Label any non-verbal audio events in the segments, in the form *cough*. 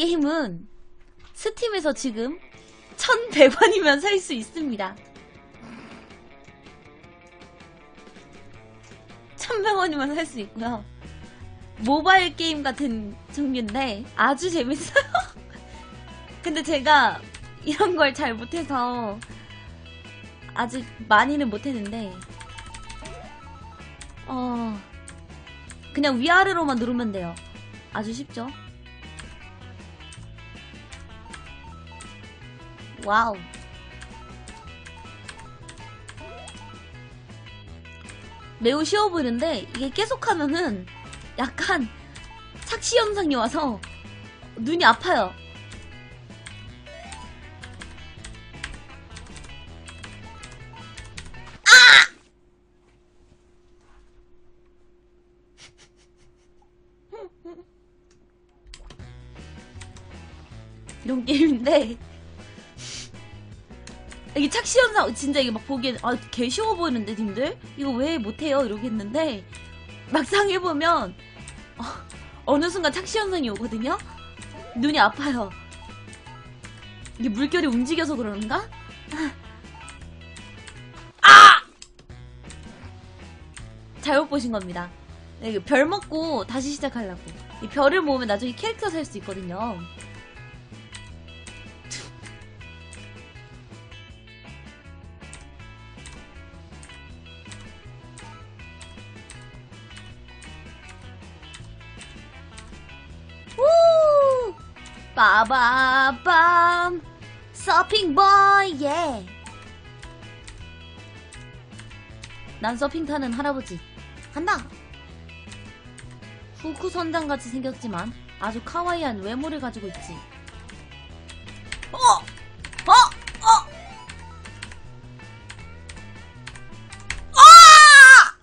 게임은 스팀에서 지금 1100원이면 살 수 있습니다. 1100원이면 살 수 있고요. 모바일 게임 같은 종류인데 아주 재밌어요. *laughs* 근데 제가 이런 걸 잘 못해서 아직 많이는 못했는데 어 그냥 위아래로만 누르면 돼요. 아주 쉽죠? 와우. 매우 쉬워 보이는데 이게 계속하면은 약간 착시 현상이 와서 눈이 아파요. *laughs* 이런 게임인데 이게 착시 현상 진짜 이게 막 보기엔 아개 쉬워 보이는데 님들? 이거 왜 못해요? 이러겠는데 막상 해보면 어, 느 순간 착시 현상이 오거든요? 눈이 아파요. 이게 물결이 움직여서 그러는가? 아! 잘못 보신 겁니다. 네, 별 먹고 다시 시작하려고. 이 별을 모으면 나중에 캐릭터 살 수 있거든요 빠바밤 서핑 보이 예. 난 서핑 타는 할아버지 한다. 후쿠 선장 같이 생겼지만 아주 카와이한 외모를 가지고 있지. 어! 어! 어! 아!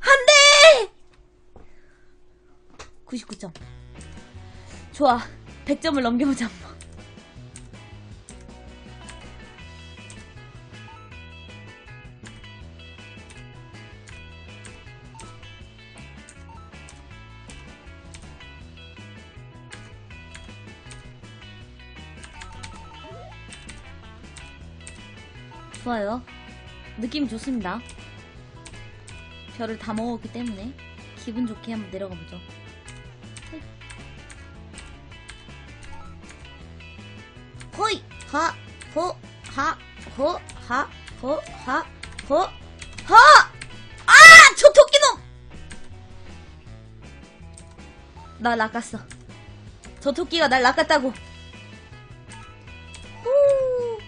안 돼! 99점. 좋아. 100점을 넘겨보자, 한번. 좋아요. 느낌 좋습니다. 별을 다 먹었기 때문에 기분 좋게 한번 내려가 보죠. 호이 하, 호, 하, 호, 하, 호, 하, 호, 하! 아! 저 토끼놈! 나 낚았어. 저 토끼가 날 낚았다고. 후.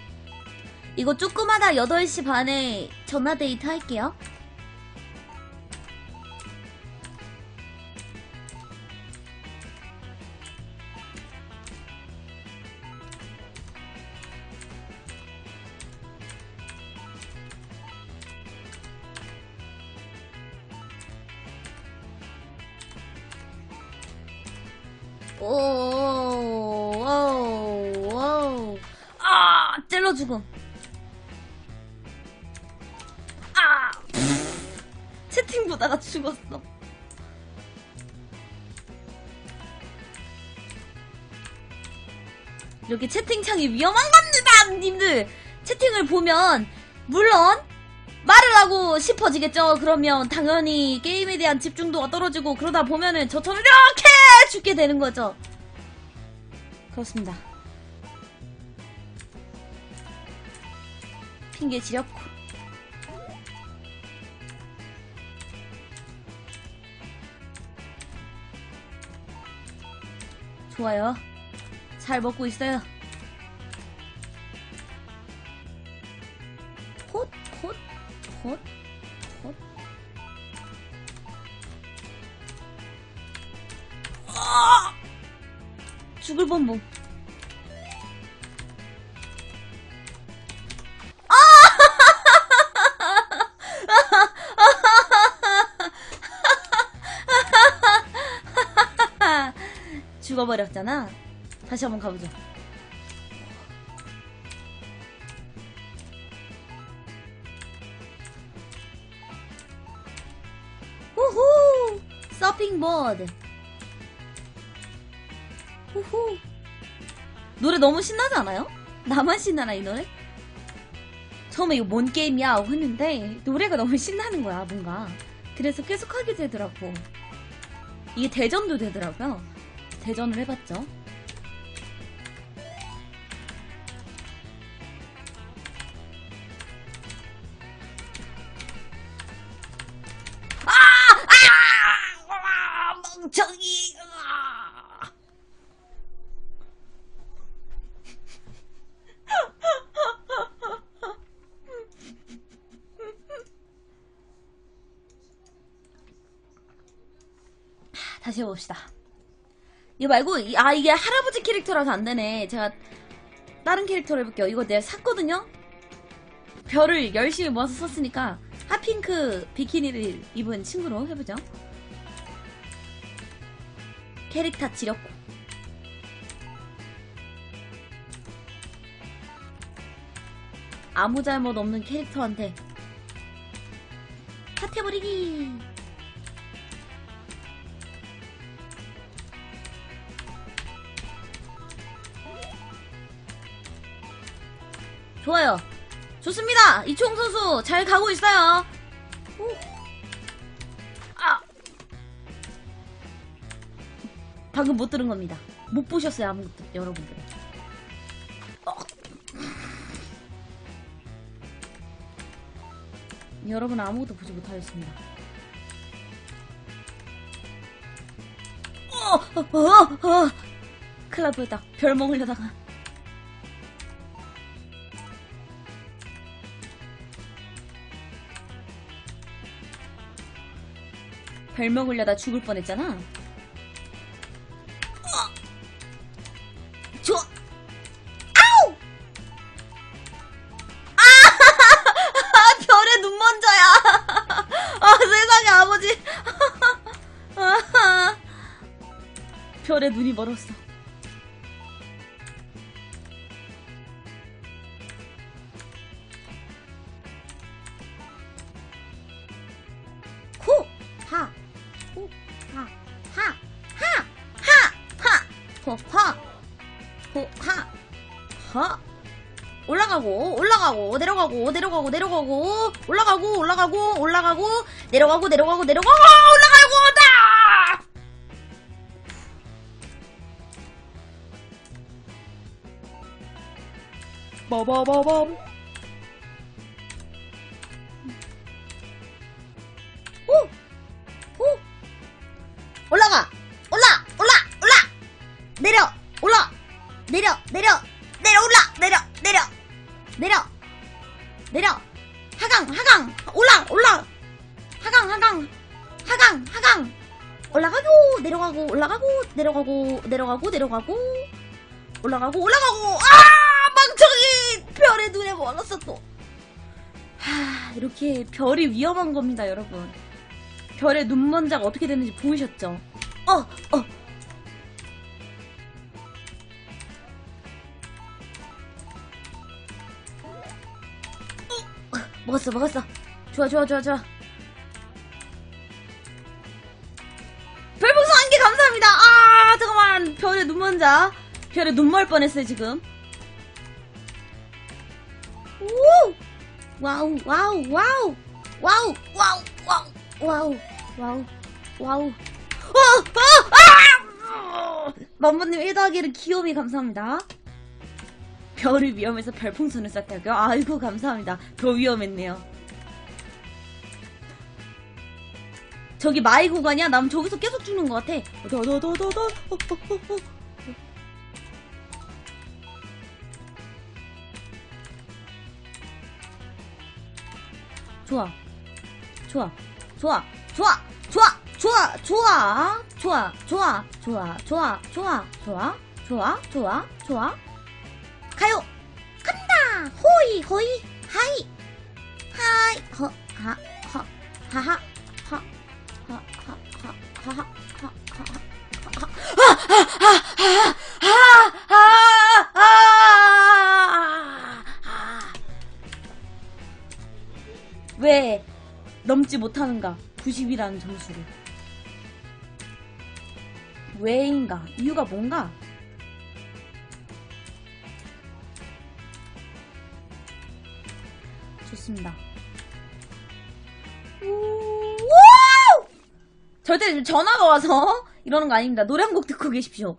이거 조그마다 8시 반에 전화데이트 할게요. 오, 오, 오. 아, 찔러 죽음. 아! 채팅 보다가 죽었어. 이렇게 채팅창이 위험한 겁니다, 님들! 채팅을 보면, 물론, 하고 싶어지겠죠? 그러면 당연히 게임에 대한 집중도가 떨어지고, 그러다 보면은 저처럼 이렇게 죽게 되는 거죠. 그렇습니다. 핑계 지렸고. 좋아요. 잘 먹고 있어요. 죽을 뻔봄. *laughs* 죽어버렸잖아. 다시 한번 가보자. 후후! 서핑보드. 후후. 노래 너무 신나지 않아요? 나만 신나나, 이 노래? 처음에 이거 뭔 게임이야? 하고 했는데, 노래가 너무 신나는 거야, 뭔가. 그래서 계속 하게 되더라고. 이게 대전도 되더라고요. 대전을 해봤죠. 다시 해봅시다. 이거 말고, 이- 아, 이게 할아버지 캐릭터라서 안 되네. 제가 다른 캐릭터로 해볼게요. 이거 내가 샀거든요? 별을 열심히 모아서 썼으니까, 핫핑크 비키니를 입은 친구로 해보죠. 캐릭터 지렸고. 아무 잘못 없는 캐릭터한테 핫해버리기! 좋아요. 좋습니다. 이총 선수 잘 가고 있어요. 오. 아. 방금 못 들은 겁니다. 못 보셨어요, 아무것도 여러분들. 어. 여러분 아무것도 보지 못하였습니다. 어, 어, 어, 어. 큰일 날 뻔했다. 별 먹으려다가. 별 먹으려다 죽을 뻔했잖아. 어! 좋아. 아우! 아! *laughs* 별의 눈 먼저야. 아, 세상에 아버지. 아, *laughs* 별의 눈이 멀었어. 하! 호! 하! 올라가고 올라가고 내려가고 내려가고 내려가고 올라가고 올라가고 올라가고 내려가고 내려가고 내려가고 올라가고 다 빠바바밤 내려! 하강! 하강! 올라! 올라! 하강! 하강! 하강! 하강! 올라가고! 내려가고! 올라가고! 내려가고! 내려가고! 내려가고! 올라가고! 올라가고! 아! 망청이! 별의 눈에 멀었어 또! 하, 이렇게 별이 위험한 겁니다, 여러분. 별의 눈먼자가 어떻게 되는지 보이셨죠? 어, 어. 먹었어, 먹었어. 좋아, 좋아, 좋아, 좋아. 별풍선 한 개 감사합니다. 아, 잠깐만. 별에 눈먼 자. 별에 눈멀 뻔했어요, 지금. 오! wow, wow, wow. wow, wow, wow, wow, wow, wow. 와, 아! 아! 맘보님 1 더하기는 귀요미 감사합니다. 별을 위험해서 별풍선을 쐈다고요? 아이고, 감사합니다. 더 위험했네요. 저기 마의 구간이야? 난 저기서 계속 죽는 것 같아. 더더더더더. 어, 어, 어, 어. 좋아. 좋아. 좋아. 좋아. 좋아. 좋아. 좋아. 좋아. 좋아. 좋아. 좋아. 좋아. 좋아. 좋아. 좋아. 좋아. 가요. 간다. 호이 호이. 하이. 하이. 허. 하. 허. 하하. 왜 넘지 못하는가? 90이라는 점수를. 왜인가? 이유가 뭔가? 좋습니다. 우! 절대 전화가 와서 이러는 거 아닙니다. 노래 한 곡 듣고 계십시오.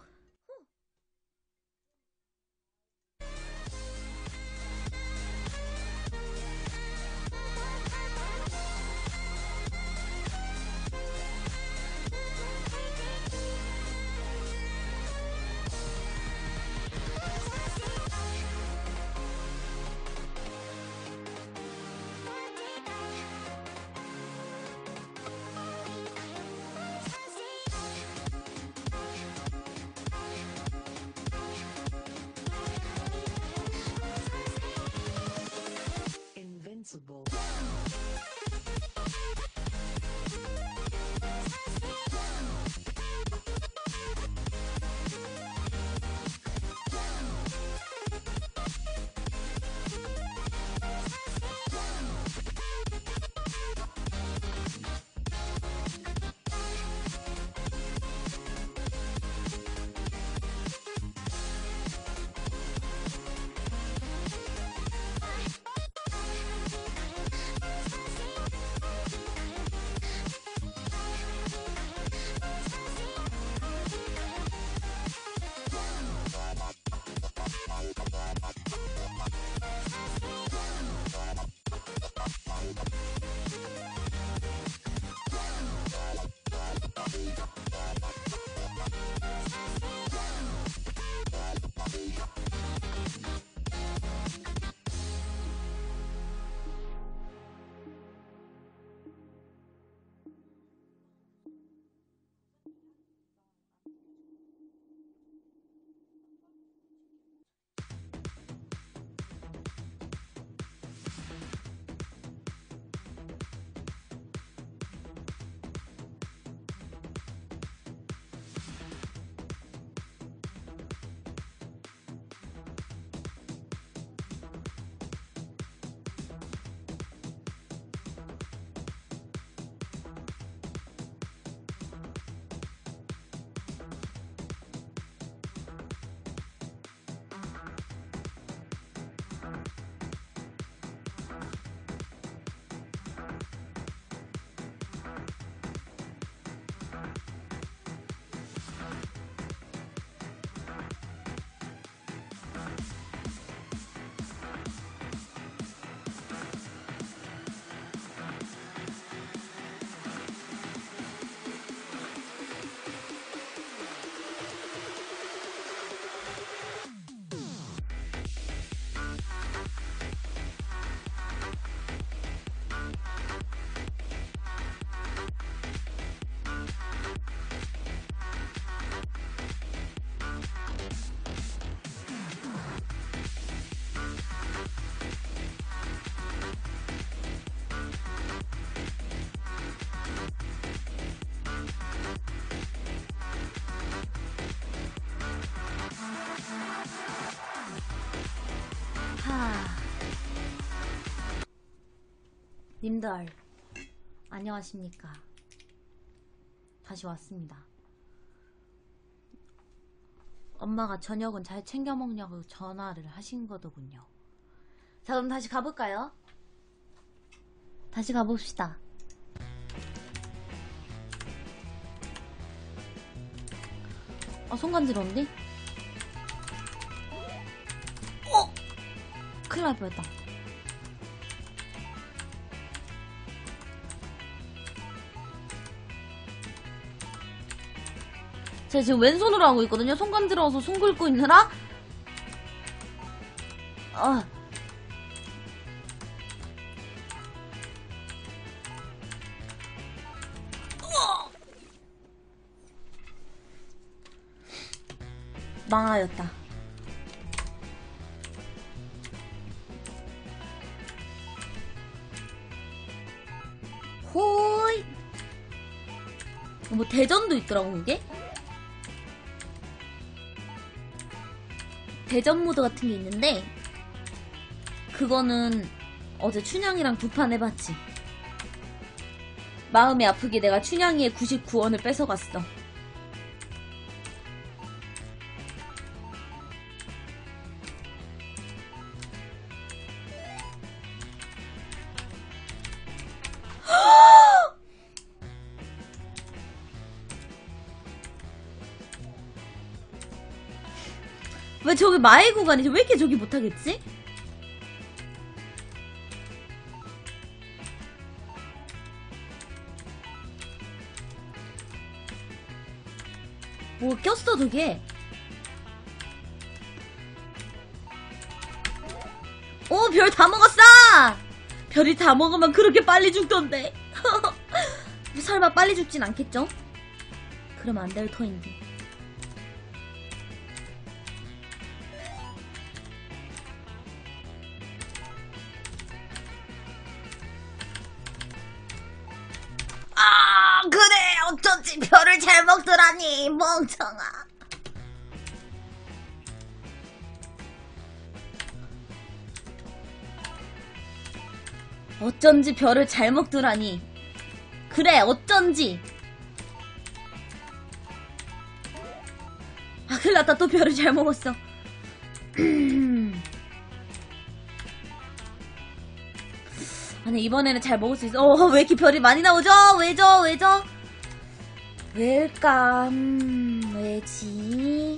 님들, 안녕하십니까. 다시 왔습니다. 엄마가 저녁은 잘 챙겨 먹냐고 전화를 하신 거더군요. 자, 그럼 다시 가볼까요? 다시 가봅시다. 아, 손 간지러운데? 어! 큰일 날 뻔했다. 제가 지금 왼손으로 하고 있거든요. 손 간지러워서 손 긁고 있느라. 아. 망하였다. 호이. 뭐 대전도 있더라고 이게. 대전 모드 같은 게 있는데 그거는 어제 춘향이랑 두 판 해봤지. 마음이 아프게 내가 춘향이의 99원을 뺏어갔어. 왜 저기 마의 구간이지? 왜 이렇게 저기 못하겠지? 뭐 꼈어 저게? 오, 별 다 먹었어! 별이 다 먹으면 그렇게 빨리 죽던데. *laughs* 설마 빨리 죽진 않겠죠? 그러면 안될 터인데. 멍청아. 어쩐지 별을 잘 먹더라니. 그래, 어쩐지. 아, 큰일 났다. 또 별을 잘 먹었어. *clears throat* 아니, 이번에는 잘 먹을 수 있어. 어, 왜 이렇게 별이 많이 나오죠? 왜죠? 왜죠? 왜일까? 음, 왜지?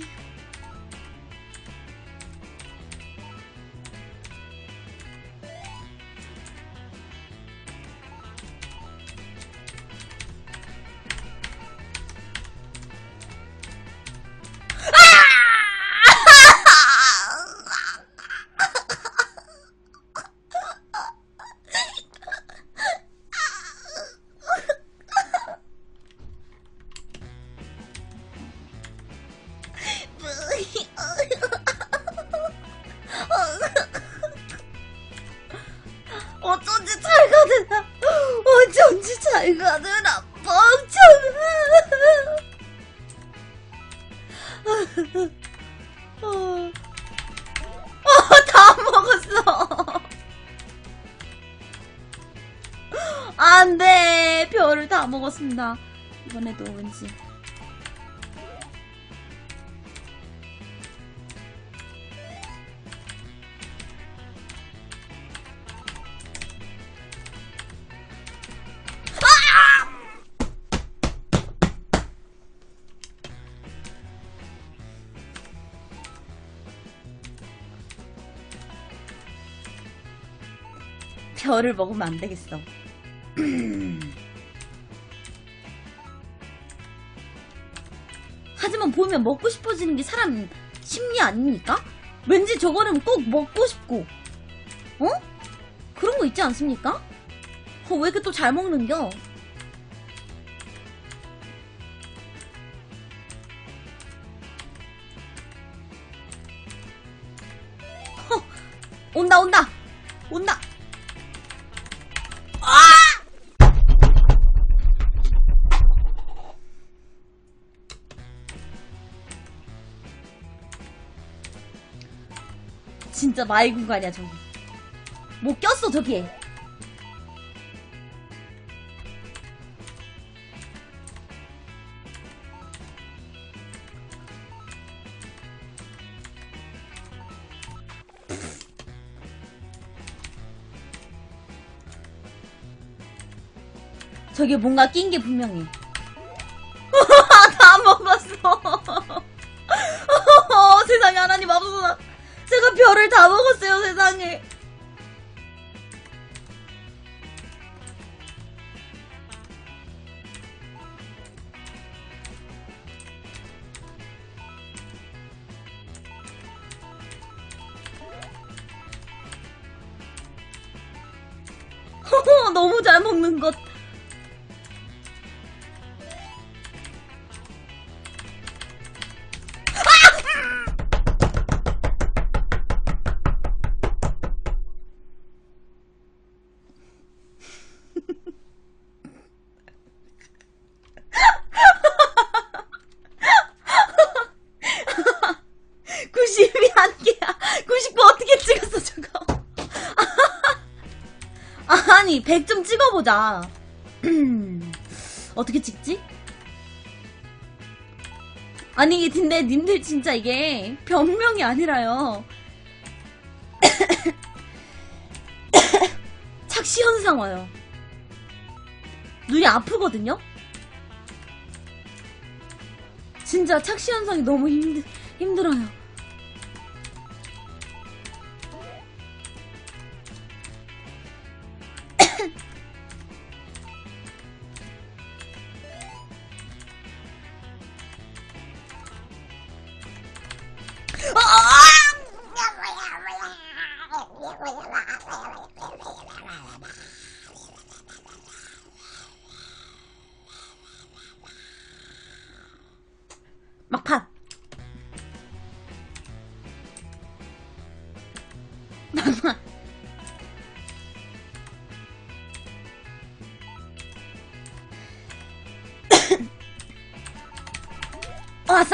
가더라. 멍청아. *laughs* 어, 어, 다 먹었어. 안 돼. 별을 다 먹었습니다. 이번에도 왠지. 별을 먹으면 안 되겠어. *clears throat* 하지만 보면 먹고 싶어지는 게 사람 심리 아닙니까? 왠지 저거는 꼭 먹고 싶고, 어? 그런 거 있지 않습니까? 어, 왜 이렇게 또 잘 먹는겨? 온다! 온다! 진짜 마의 공간이야 저기. 뭐 꼈어 저기에 저기 뭔가 낀 게 분명해 별을 다 먹었어요, 세상에. *laughs* 너무 잘 먹는 것. 아니, 100좀 찍어보자. *clears throat* 어떻게 찍지? 아니, 근데 님들 진짜 이게 변명이 아니라요. *clears throat* 착시 현상 와요. 눈이 아프거든요? 진짜 착시 현상이 너무 힘들, 힘들어요.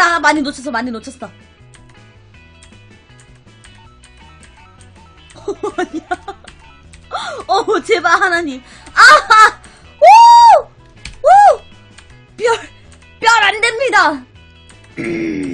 아싸 많이 놓쳤어 많이 놓쳤어. *laughs* 아니야. 어 제발 하나님. 아하! 오오별 안 됩니다 *laughs*